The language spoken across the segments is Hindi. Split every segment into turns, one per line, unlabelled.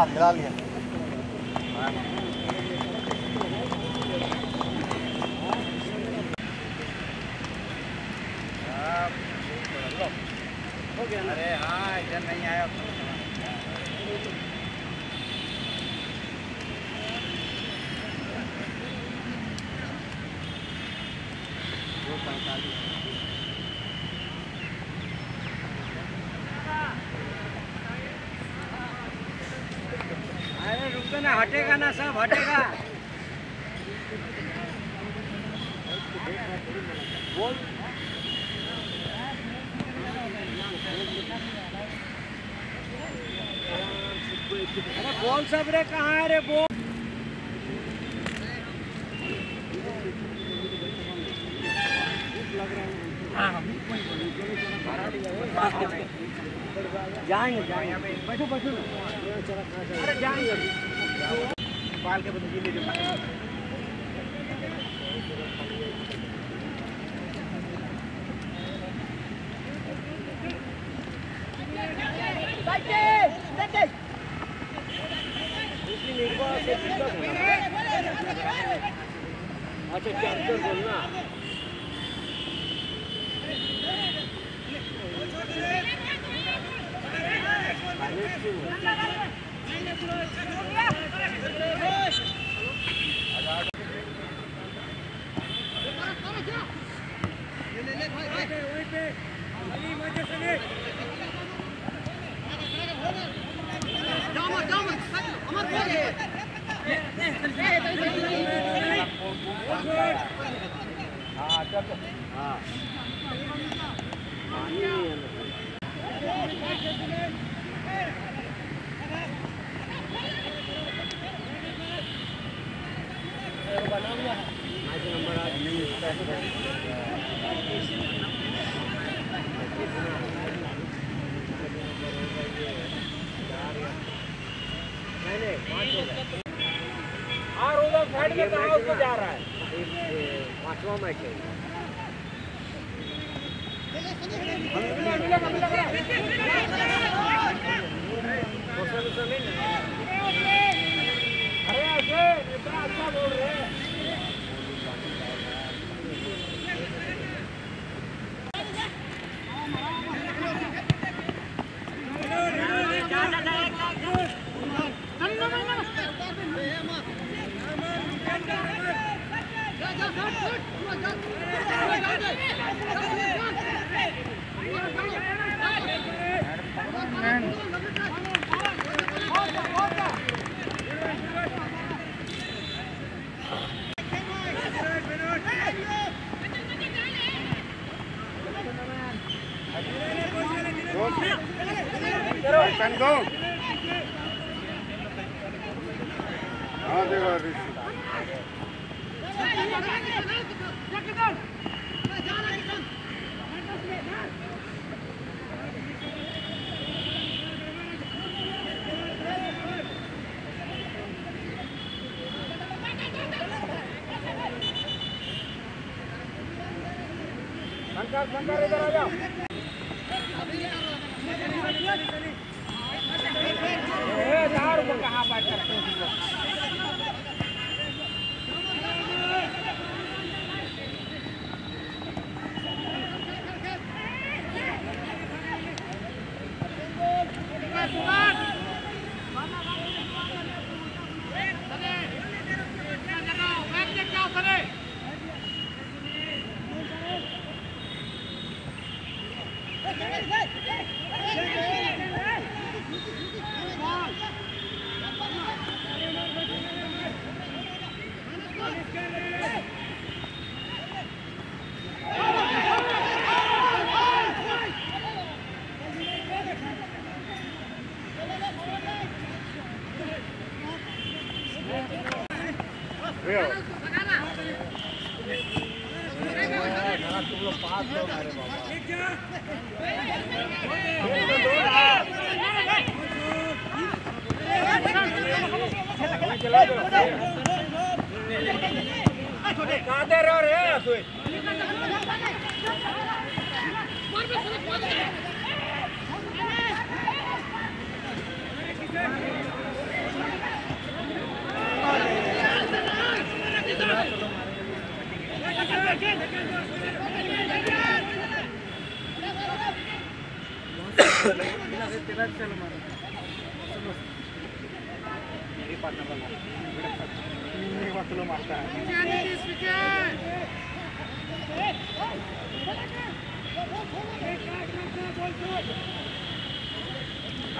ला खिला लिया
अरे हाँ इधर नहीं आया अरे रुको ना हटेगा ना सब हटेगा। अरे बोल सब रे कहाँ है रे बोल? जाएँगे बैठो बैठो। अरे जाएँगे। बाल के बदले ले अच्छा कैंसर बोलना। हाँ चल हाँ पानी नहीं है ना। मैच नंबर आज नहीं नहीं पाँच हो गए
और उधर साइड में कहाँ उसको जा रहा है?
पांचवा मैच है क्वेश्चन उसन नहीं ना
अरे ऐसे इतना अच्छा बोल रहे हैं
Can go. हाँ देखो ऋषि
शंकर शंकर इधर आ जाओ।
Rio.
तुम लोग पास हो अरे बाबा
कहाँ दे रहे हो रे असुई
Thank
वसलो मारता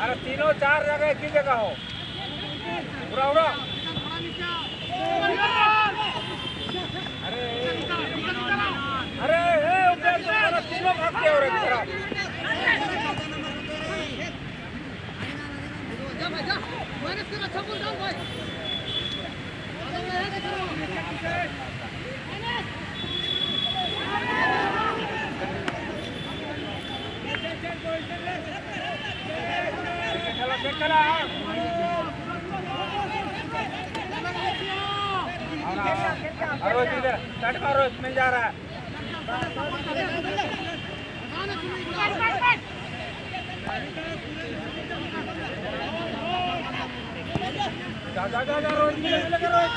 अरे तीनों चार जगह ही जगह हो। उड़ा उड़ा अरे अरे ए, उधर से अरे तीनों भागते हो रहे चेक अरोज इधर कट मारो मिल जा रहा है। जा जा जा जा रोज मिले मिले के रोज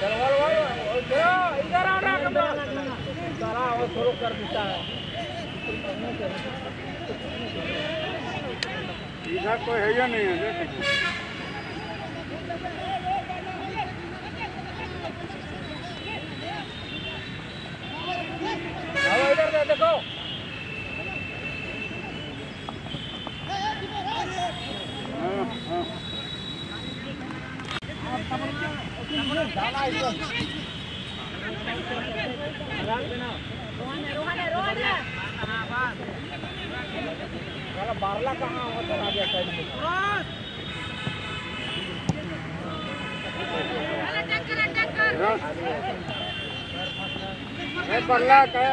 चलो चलो चलो चलो इधर आओ ना कमरा सारा
इधर कोई है या नहीं है देख
आओ इधर दे देखो
हाँ हाँ
चलो बारला कहाँ हो चला गया साइड में
बल्ला का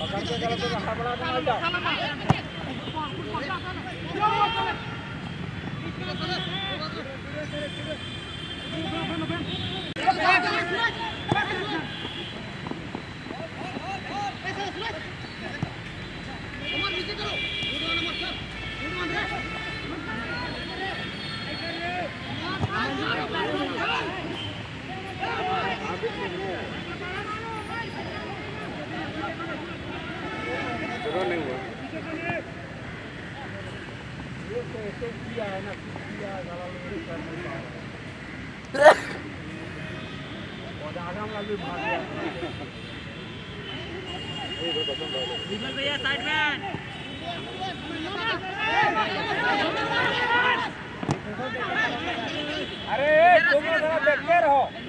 पकड़ के चलो तो हड़बड़ा के मत जाओ
जरूर नहीं हुआ
ये तो ऐसे किया है ना किया गला में कर नहीं पा रहा और आगम वाला भी भाग गया अरे तुम जरा देखते रहो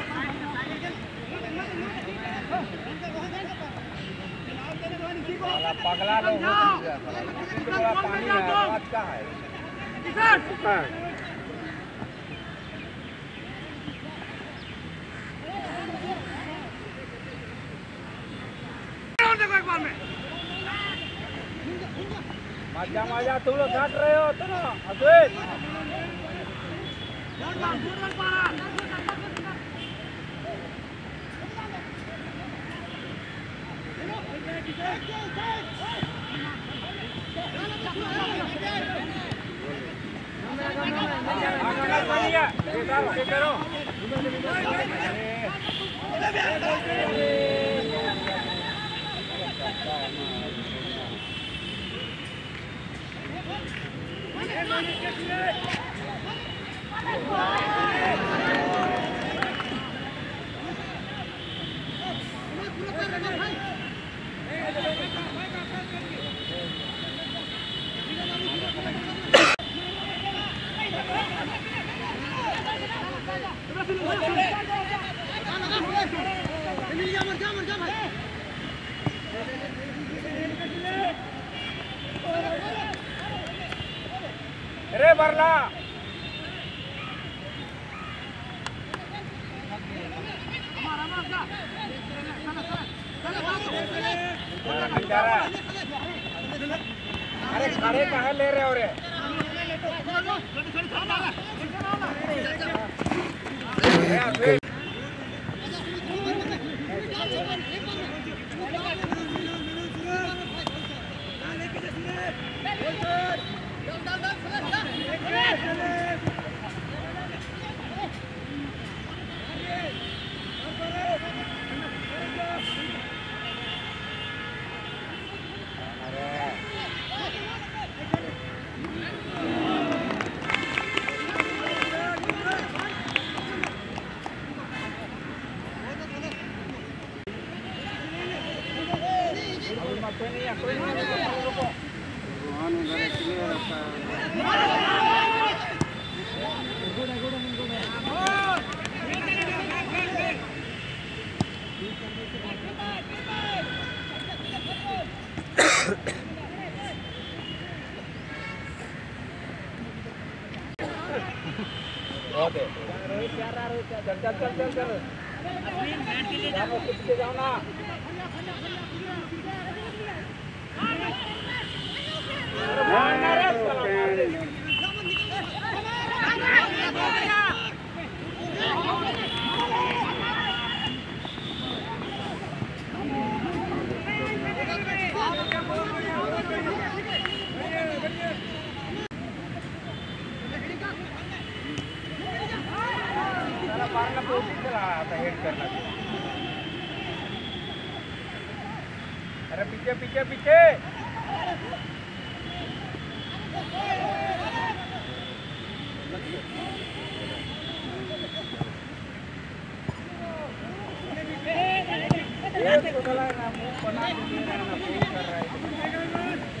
पगला लोग तो पानी है आवाज़ का है? मज़ा मज़ा तुम लोग घट रहे हो तो ना अद्वैत आगे बढ़िए करो अरे खड़े कहाँ ले रहे हो रे अरे अद्वैत अभी मत कोई नहीं है कोई नहीं है रुको, रुको
रोहन उधर क्लियर रहता है
बहुत है रोहित प्यार प्यार चल चल चल। अपनी मैट के लिए जाओ ना अरे भागना रे साला। साला मारना पे उसी चला रहा था हेड करना अरे पीछे पीछे। ये तो साला ना, मुँह बना के दे रहा ना फ़ोन कर रहा है।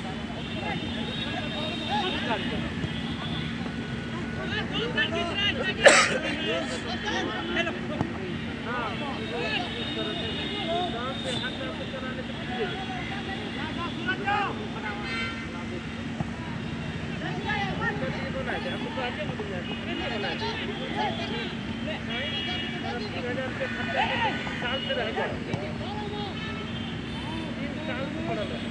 अरे आसुन अरे आसुन क्या कर रहा साला वहाँ इधर आओ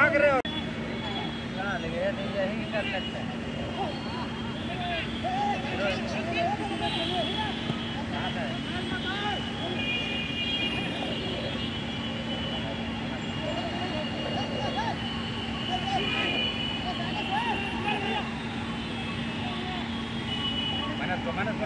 किधर भाग रहे हो मेहनत को मेहनत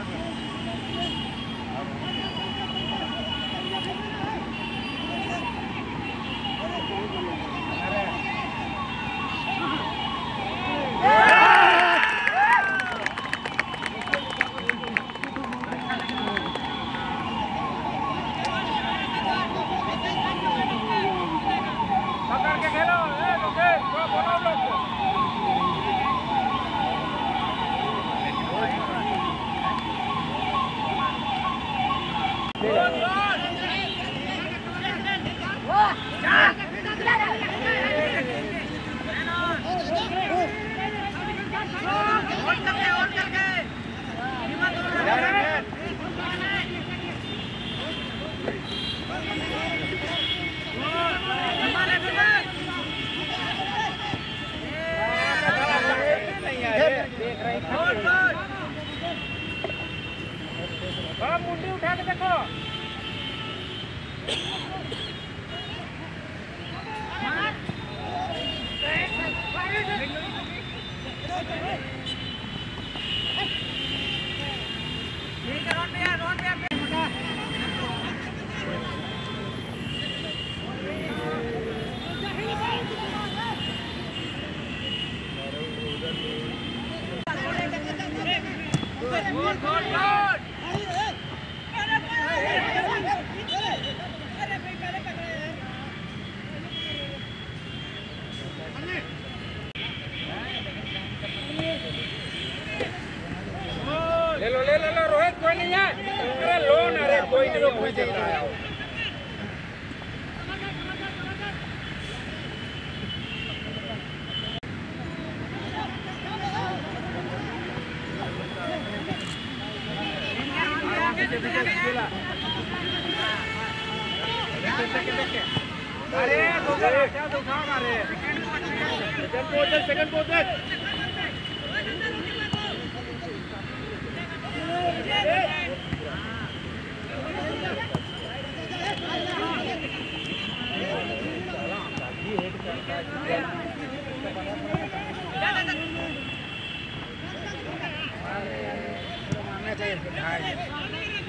अरे दूसरा क्या दूसरा अरे सेकंड पोजीशन सेकंड खेलना इधर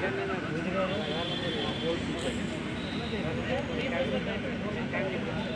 Thank you.